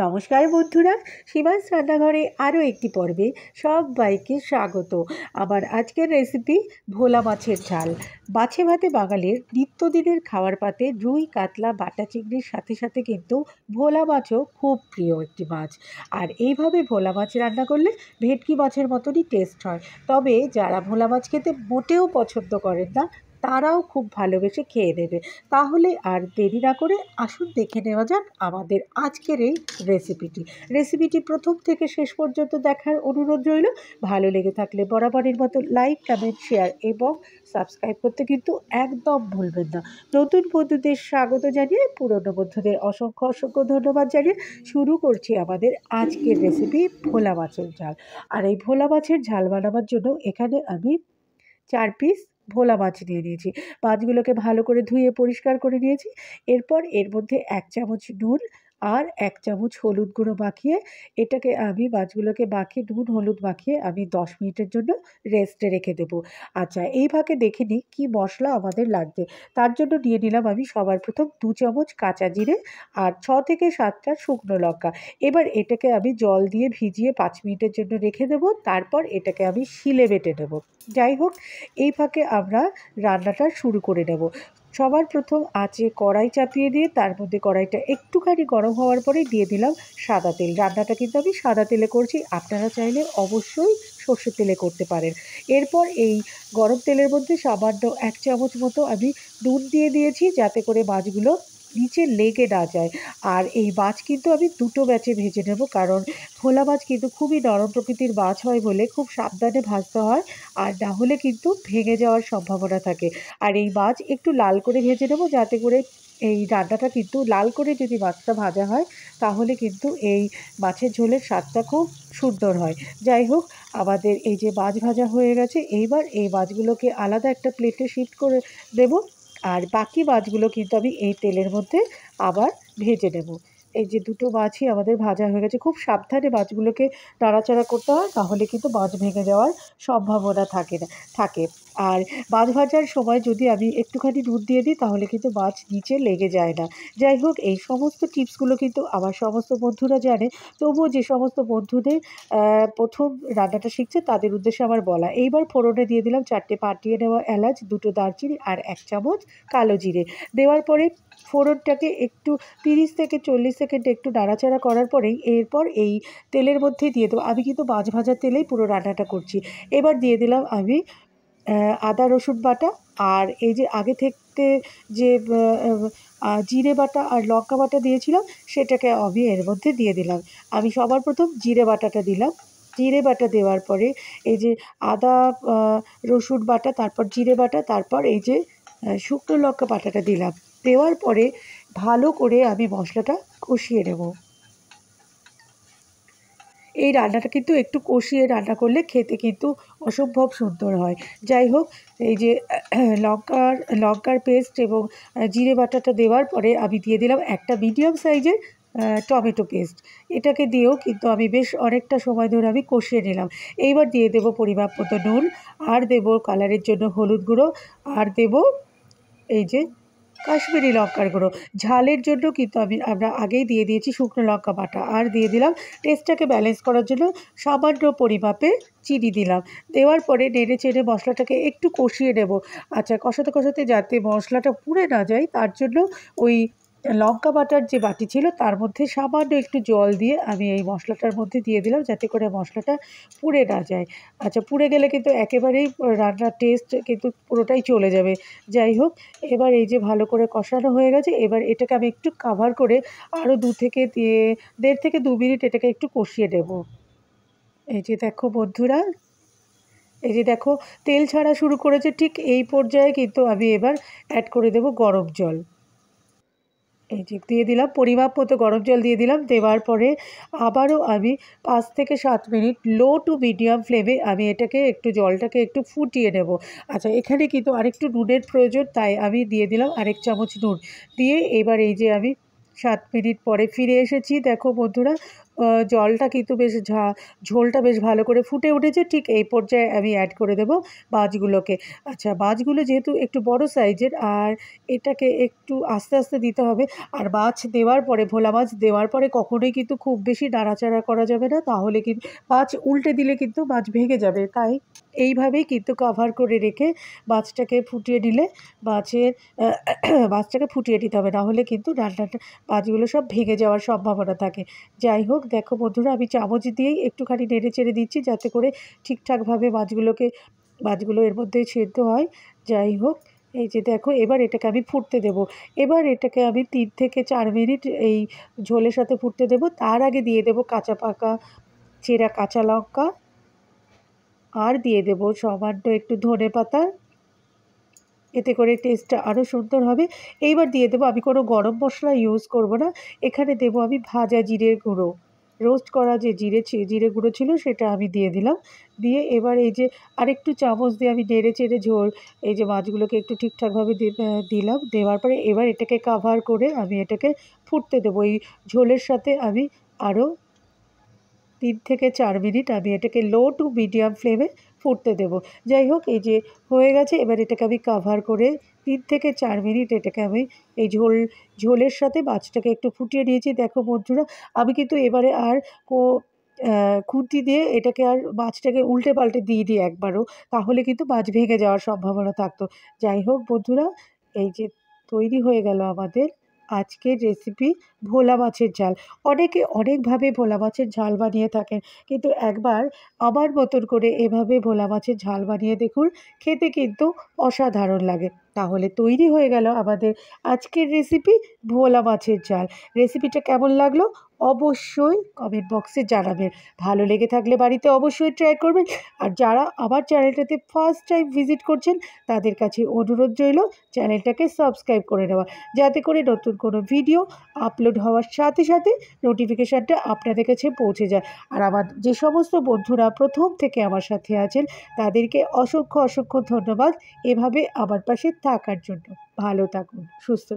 নমস্কার বন্ধুরা, সীমাস রান্নাঘরে আরও একটি পর্বে সব বাইকে স্বাগত। আমার আজকের রেসিপি ভোলা মাছের ঝাল। মাছে ভাতে বাঙালির নিত্যদিনের খাওয়ার পাতে রুই, কাতলা, বাটা চিংড়ির সাথে সাথে কিন্তু ভোলা মাছও খুব প্রিয় একটি মাছ। আর এইভাবে ভোলা মাছ রান্না করলে ভেটকি মাছের মতনই টেস্ট হয়। তবে যারা ভোলা মাছ খেতে মোটেও পছন্দ করেন না তারাও খুব ভালোবেসে খেয়ে নেবে। তাহলে আর দেরি না করে আসুন দেখে নেওয়া যাক আমাদের আজকের এই রেসিপিটি রেসিপিটি প্রথম থেকে শেষ পর্যন্ত দেখার অনুরোধ রইল। ভালো লেগে থাকলে বরাবরের মতো লাইক কমেন্ট শেয়ার এবং সাবস্ক্রাইব করতে কিন্তু একদম ভুলবেন না। নতুন বন্ধুদের স্বাগত জানিয়ে পুরনো বন্ধুদের অসংখ্য অসংখ্য ধন্যবাদ জানিয়ে শুরু করছি আমাদের আজকের রেসিপি ভোলা মাছের ঝাল। আর এই ভোলা মাছের ঝাল বানাবার জন্য এখানে আমি চার পিস ভোলা মাছ নিয়ে নিয়েছি। মাছগুলোকে ভালো করে ধুয়ে পরিষ্কার করে নিয়েছি। এরপর এর মধ্যে এক চামচ নুন আর এক চামচ হলুদ গুঁড়ো মাখিয়ে এটাকে আমি মাছগুলোকে মাখিয়ে নুন, হলুদ মাখিয়ে আমি দশ মিনিটের জন্য রেস্টে রেখে দেবো। আচ্ছা এই ভাগে দেখে নিই কী মশলা আমাদের লাগবে। তার জন্য নিয়ে নিলাম আমি সবার প্রথম দু চামচ কাঁচা জিরে আর ছ থেকে সাতটা শুকনো লঙ্কা। এবার এটাকে আমি জল দিয়ে ভিজিয়ে পাঁচ মিনিটের জন্য রেখে দেবো। তারপর এটাকে আমি শিলে বেটে নেব। যাই হোক, এই ফাঁকে আমরা রান্নাটা শুরু করে নেব। সবার প্রথম আঁচে কড়াই চাপিয়ে দিয়ে তার মধ্যে কড়াইটা একটুখানি গরম হওয়ার পরে দিয়ে দিলাম সাদা তেল। রান্নাটা কিন্তু আমি সাদা তেলে করছি। আপনারা চাইলে অবশ্যই সর্ষের তেলে করতে পারেন। এরপর এই গরম তেলের মধ্যে সামান্য এক চামচ মতো আমি নুন দিয়ে দিয়েছি, যাতে করে মাছগুলো নিচে লেগে না যায়। আর এই মাছ কিন্তু আমি দুটো ব্যাচে ভেজে নেব, কারণ ভোলা মাছ কিন্তু খুবই নরম প্রকৃতির মাছ হয় বলে খুব সাবধানে ভাজতে হয়, আর না হলে কিন্তু ভেঙে যাওয়ার সম্ভাবনা থাকে। আর এই মাছ একটু লাল করে ভেজে নেব, যাতে করে এই রান্নাটা কিন্তু লাল করে যদি মাছটা ভাজা হয়, তাহলে কিন্তু এই মাছের ঝোলের স্বাদটা খুব সুন্দর হয়। যাই হোক, আমাদের এই যে মাছ ভাজা হয়ে গেছে, এইবার এই মাছগুলোকে আলাদা একটা প্লেটে শিফট করে দেবো আর বাকি মাছগুলো কিন্তু আমি এই তেলের মধ্যে আবার ভেজে নেব। এই যে দুটো মাছই আমাদের ভাজা হয়ে গেছে, খুব সাবধানে মাছগুলোকে নাড়াচাড়া করতে হয়, তাহলে কিন্তু মাছ ভেঙে যাওয়ার সম্ভাবনা থাকে না, থাকে। আর মাছ ভাজার সময় যদি আমি একটুখানি দুধ দিয়ে দিই, তাহলে কিন্তু মাছ নিচে লেগে যায় না। যাই হোক, এই সমস্ত টিপসগুলো কিন্তু আমার সমস্ত বন্ধুরা জানে, তবুও যে সমস্ত বন্ধুদের প্রথম রান্নাটা শিখছে, তাদের উদ্দেশ্যে আমার বলা। এইবার ফোড়নে দিয়ে দিলাম চারটে পাটিয়ে নেওয়া এলাচ, দুটো দারচিনি আর এক চামচ কালো জিরে। দেওয়ার পরে ফোড়নটাকে একটু তিরিশ থেকে চল্লিশ সেকেন্ড একটু নাড়াচাড়া করার পরেই এরপর এই তেলের মধ্যে দিয়ে দেবো। আমি কিন্তু মাছ ভাজার তেলেই পুরো রান্নাটা করছি। এবার দিয়ে দিলাম আমি আদা, রসুন বাটা আর এই যে আগে থেকে যে জিরে বাটা আর লঙ্কা বাটা দিয়েছিলাম, সেটাকে আমি এর মধ্যে দিয়ে দিলাম। আমি সবার প্রথম জিরে বাটাটা দিলাম। জিরে বাটা দেওয়ার পরে এই যে আদা রসুন বাটা, তারপর জিরে বাটা, তারপর এই যে শুকনো লঙ্কা বাটাটা দিলাম। দেওয়ার পরে ভালো করে আমি মশলাটা কষিয়ে নেব। এই রান্নাটা কিন্তু একটু কষিয়ে রান্না করলে খেতে কিন্তু অসম্ভব সুন্দর হয়। যাই হোক, এই যে, লঙ্কার লঙ্কার পেস্ট এবং জিরে বাটাটা দেওয়ার পরে আমি দিয়ে দিলাম একটা মিডিয়াম সাইজের টমেটো পেস্ট এটাকে দিয়েও কিন্তু আমি বেশ অনেকটা সময় ধরে আমি কষিয়ে নিলাম। এইবার দিয়ে দেব পরিমাপ মতো নুন, আর দেব কালারের জন্য হলুদ গুঁড়ো, আর দেব এই যে কাশ্মীরি লঙ্কার গুঁড়ো। ঝালের জন্য কিন্তু আমি, আমরা আগেই দিয়ে দিয়েছি শুকনো লঙ্কা বাটা। আর দিয়ে দিলাম টেস্টটাকে ব্যালেন্স করার জন্য সামান্য পরিমাপে চিনি দিলাম। দেওয়ার পরে নেড়ে চেড়ে মশলাটাকে একটু কষিয়ে নেব। আচ্ছা কষাতে কষাতে যাতে মশলাটা পুড়ে না যায়, তার জন্য ওই লঙ্কা বাটার যে বাটি ছিল, তার মধ্যে সামান্য একটু জল দিয়ে আমি এই মশলাটার মধ্যে দিয়ে দিলাম যাতে করে মশলাটা পুড়ে না যায়। আচ্ছা পুড়ে গেলে কিন্তু একেবারেই রান্নার টেস্ট কিন্তু পুরোটাই চলে যাবে। যাই হোক, এবার এই যে ভালো করে কষানো হয়ে গেছে, এবার এটাকে আমি একটু কাভার করে আরও দু থেকে দেড় থেকে দু মিনিট এটাকে একটু কষিয়ে দেব এই যে দেখো বন্ধুরা, এই যে দেখো, তেল ছাড়া শুরু করেছে, ঠিক এই পর্যায়ে কিন্তু আমি এবার অ্যাড করে দেব গরম জল। এই যে দিয়ে দিলাম, পরিমাপ মতো গরম জল দিয়ে দিলাম, দেওয়ার পরে আবারও আমি পাঁচ থেকে সাত মিনিট লো টু মিডিয়াম ফ্লেমে আমি এটাকে একটু, জলটাকে একটু ফুটিয়ে নেব। আচ্ছা এখানে কিন্তু আরেকটু নুনের প্রয়োজন, তাই আমি দিয়ে দিলাম আরেক চামচ নুন। দিয়ে এবার এই যে আমি সাত মিনিট পরে ফিরে এসেছি। দেখো বন্ধুরা জলটা কিন্তু বেশ ঝা, ঝোলটা বেশ ভালো করে ফুটে উঠেছে। ঠিক এই পর্যায়ে আমি অ্যাড করে দেবো মাছগুলোকে আচ্ছা মাছগুলো যেহেতু একটু বড় সাইজের আর এটাকে একটু আস্তে আস্তে দিতে হবে। আর মাছ দেওয়ার পরে, ভোলা মাছ দেওয়ার পরে কখনোই কিন্তু খুব বেশি নাড়াচাড়া করা যাবে না। তাহলে কিন্তু মাছ উল্টে দিলে কিন্তু মাছ ভেঙে যাবে। তাই এইভাবেই কিন্তু কভার করে রেখে মাছটাকে ফুটিয়ে নিলে মাছের মাছটাকে ফুটিয়ে নিতে হবে। নাহলে কিন্তু রান্নাটা মাছগুলো সব ভেঙে যাওয়ার সম্ভাবনা থাকে। যাই হোক দেখো বন্ধুরা, আমি চামচ দিয়েই একটুখানি নেড়ে চেড়ে দিচ্ছি যাতে করে ঠিকঠাকভাবে মাছগুলোকে, মাছগুলো এর মধ্যে সেদ্ধ হয়। যাই হোক, এই যে দেখো, এবার এটাকে আমি ফুটতে দেব। এবার এটাকে আমি তিন থেকে চার মিনিট এই ঝোলের সাথে ফুটতে দেব। তার আগে দিয়ে দেব কাঁচা পাকা, চেরা কাঁচা লঙ্কা। আর দিয়ে দেব সামান্য একটু ধনে পাতা। এতে করে টেস্টটা আরও সুন্দর হবে। এইবার দিয়ে দেবো, আমি কোনো গরম মশলা ইউজ করব না। এখানে দেবো আমি ভাজা জিরের গুঁড়ো। রোস্ট করা যে জিরে জিরে গুঁড়ো ছিল সেটা আমি দিয়ে দিলাম। দিয়ে এবার এই যে আরেকটু চামচ দিয়ে আমি নেড়ে চেড়ে ঝোল, এই যে মাছগুলোকে একটু ঠিকঠাকভাবে দিলাম। দেওয়ার পরে এবার এটাকে কাভার করে আমি এটাকে ফুটতে দেবো। এই ঝোলের সাথে আমি আরও তিন থেকে চার মিনিট আমি এটাকে লো টু মিডিয়াম ফ্লেমে ফুটতে দেবো। যাই হোক, এই যে হয়ে গেছে। এবার এটাকে আমি কাভার করে তিন থেকে চার মিনিট এটাকে আমি এই ঝোল, ঝোলের সাথে মাছটাকে একটু ফুটিয়ে নিয়েছি। দেখো বন্ধুরা, আমি কিন্তু এবারে আর কো খুন্তি দিয়ে এটাকে আর মাছটাকে উল্টে পাল্টে দিয়ে দিই একবারও, তাহলে কিন্তু মাছ ভেঙে যাওয়ার সম্ভাবনা থাকতো। যাই হোক বন্ধুরা, এই যে তৈরি হয়ে গেল আমাদের আজকের রেসিপি ভোলা মাছের ঝাল। অনেকে অনেকভাবে ভোলা মাছের ঝাল বানিয়ে থাকেন, কিন্তু একবার আমার মতন করে এভাবে ভোলা মাছের ঝাল বানিয়ে দেখুন, খেতে কিন্তু অসাধারণ লাগে। তাহলে তৈরি হয়ে গেল আমাদের আজকের রেসিপি ভোলা মাছের ঝাল। রেসিপিটা কেমন লাগল অবশ্যই কমেন্ট বক্সে জানাবেন। ভালো লেগে থাকলে বাড়িতে অবশ্যই ট্রাই করবেন। আর যারা আমার চ্যানেলটাতে ফার্স্ট টাইম ভিজিট করছেন, তাদের কাছে অনুরোধ রইল চ্যানেলটাকে সাবস্ক্রাইব করে নেওয়া। যাতে করে নতুন কোনো ভিডিও আপলোড হওয়ার সাথে সাথে নোটিফিকেশানটা আপনাদের কাছে পৌঁছে যায়। আর আমার যে সমস্ত বন্ধুরা প্রথম থেকে আমার সাথে আছেন, তাদেরকে অসংখ্য অসংখ্য ধন্যবাদ। এভাবে আমার পাশে থাকার জন্য ভালো থাকুন সুস্থ